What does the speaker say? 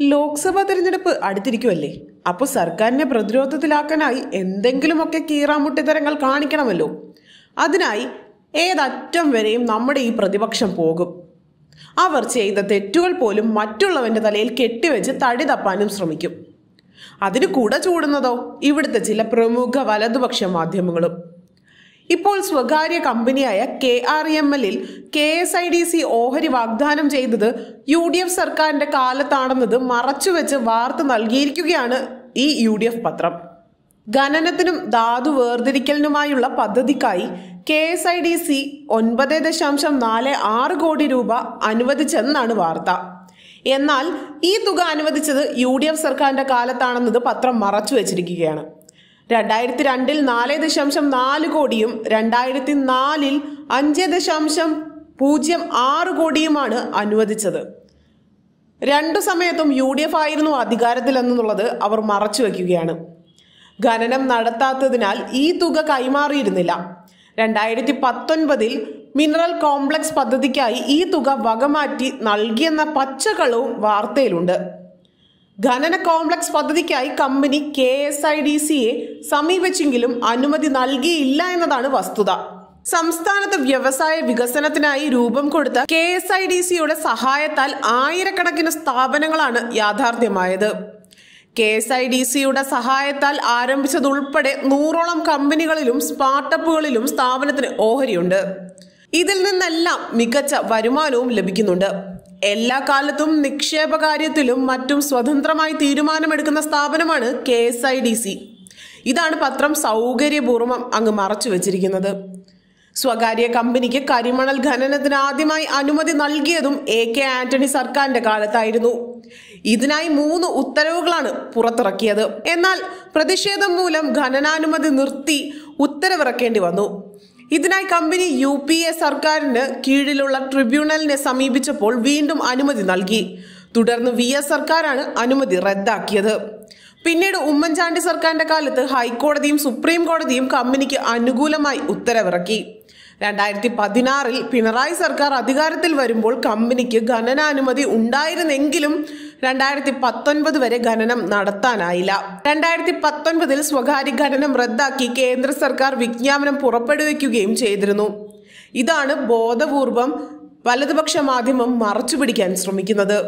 ലോക്സഭാ തിരഞ്ഞെടുപ്പ് അടുത്തിരിക്കുമല്ലേ അപ്പോൾ സർക്കാരിനെ പ്രതിരോധത്തിലാക്കാനായി എന്തെങ്കിലുമൊക്കെ കീറാമുട്ടിത്തരങ്ങൾ കാണിക്കണമല്ലോ. അതിനായി ഏതറ്റം വരെയും നമ്മുടെ ഈ പ്രതിപക്ഷം പോകും. അവർ ചെയ്ത തെറ്റുകൾ പോലും മറ്റുള്ളവന്റെ തലയിൽ കെട്ടിവെച്ച് തടി തപ്പാനും ശ്രമിക്കും. അതിന് കൂടെ ചൂടുന്നതോ? ഇവിടുത്തെ ചില പ്രമുഖ വലതുപക്ഷ മാധ്യമങ്ങളും. ഇപ്പോൾ സ്വകാര്യ കമ്പനിയായ കെ ആർ എം എല്ലിൽ K S I D C ഓഹരി വാഗ്ദാനം ചെയ്തത് യു ഡി എഫ് സർക്കാരിന്റെ കാലത്താണെന്നത് മറച്ചുവെച്ച് വാർത്ത നൽകിയിരിക്കുകയാണ് ഈ യു ഡി എഫ് പത്രം. ഖനനത്തിനും ധാതു വേർതിരിക്കലിനുമായുള്ള പദ്ധതിക്കായി K S I D C ഒൻപത് ദശാംശം നാല് ആറ് കോടി രൂപ അനുവദിച്ചെന്നാണ് വാർത്ത. എന്നാൽ ഈ തുക അനുവദിച്ചത് യു ഡി എഫ് സർക്കാരിന്റെ കാലത്താണെന്നത് പത്രം മറച്ചു വെച്ചിരിക്കുകയാണ് രണ്ടായിരത്തി രണ്ടിൽ നാല് ദശാംശം നാല് കോടിയും രണ്ടായിരത്തി നാലിൽ അഞ്ച് ദശാംശം പൂജ്യം ആറ് കോടിയുമാണ് അനുവദിച്ചത്. രണ്ടു സമയത്തും യു ഡി എഫ് ആയിരുന്നു അധികാരത്തിലെന്നുള്ളത് അവർ മറച്ചു വയ്ക്കുകയാണ്. ഖനനം നടത്താത്തതിനാൽ ഈ തുക കൈമാറിയിരുന്നില്ല. രണ്ടായിരത്തി പത്തൊൻപതിൽ മിനറൽ കോംപ്ലക്സ് പദ്ധതിക്കായി ഈ തുക വകമാറ്റി നൽകിയെന്ന പച്ചക്കളവും വാർത്തയിലുണ്ട്. ഖനന കോംപ്ലക്സ് പദ്ധതിക്കായി company K S I D സിയെ സമീപിച്ചെങ്കിലും അനുമതി നൽകിയില്ല എന്നതാണ് വസ്തുത. സംസ്ഥാനത്ത് വ്യവസായ വികസനത്തിനായി രൂപം കൊടുത്ത കെ എസ് ഐ ഡി സിയുടെ സഹായത്താൽ ആയിരക്കണക്കിന് സ്ഥാപനങ്ങളാണ് യാഥാർത്ഥ്യമായത്. കെ എസ് ഐ ഡി സിയുടെ സഹായത്താൽ ആരംഭിച്ചതുൾപ്പെടെ നൂറോളം കമ്പനികളിലും സ്റ്റാർട്ടപ്പുകളിലും സ്ഥാപനത്തിന് ഓഹരിയുണ്ട്. ഇതിൽ നിന്നെല്ലാം മികച്ച വരുമാനവും ലഭിക്കുന്നുണ്ട്. എല്ലാ കാലത്തും നിക്ഷേപ കാര്യത്തിലും മറ്റും സ്വതന്ത്രമായി തീരുമാനമെടുക്കുന്ന സ്ഥാപനമാണ് K S I D C. ഇതാണ് പത്രം സൗകര്യപൂർവം അങ്ങ് മറച്ചു വച്ചിരിക്കുന്നത്. സ്വകാര്യ കമ്പനിക്ക് കരിമണൽ ഖനനത്തിന് ആദ്യമായി അനുമതി നൽകിയതും എ കെ ആന്റണി സർക്കാരിന്റെ കാലത്തായിരുന്നു. ഇതിനായി മൂന്ന് ഉത്തരവുകളാണ് പുറത്തിറക്കിയത്. എന്നാൽ പ്രതിഷേധം മൂലം ഖനനാനുമതി നിർത്തി ഉത്തരവിറക്കേണ്ടി വന്നു. ഇതിനായി കമ്പനി യു പി എ സർക്കാരിന് കീഴിലുള്ള ട്രിബ്യൂണലിനെ സമീപിച്ചപ്പോൾ വീണ്ടും അനുമതി നൽകി. തുടർന്ന് വി എസ് സർക്കാരാണ് അനുമതി റദ്ദാക്കിയത്. പിന്നീട് ഉമ്മൻചാണ്ടി സർക്കാരിന്റെ കാലത്ത് ഹൈക്കോടതിയും സുപ്രീം കോടതിയും കമ്പനിക്ക് അനുകൂലമായി ഉത്തരവിറക്കി. രണ്ടായിരത്തി പതിനാറിൽ പിണറായി സർക്കാർ അധികാരത്തിൽ വരുമ്പോൾ കമ്പനിക്ക് ഖനനാനുമതി ഉണ്ടായിരുന്നെങ്കിലും രണ്ടായിരത്തി പത്തൊൻപത് വരെ ഖനനം നടത്താനായില്ല. രണ്ടായിരത്തി പത്തൊൻപതിൽ സ്വകാര്യ ഖനനം റദ്ദാക്കി കേന്ദ്ര സർക്കാർ വിജ്ഞാപനം പുറപ്പെടുവിക്കുകയും ചെയ്തിരുന്നു. ഇതാണ് ബോധപൂർവം വലതുപക്ഷ മാധ്യമം മറച്ചുപിടിക്കാൻ ശ്രമിക്കുന്നത്.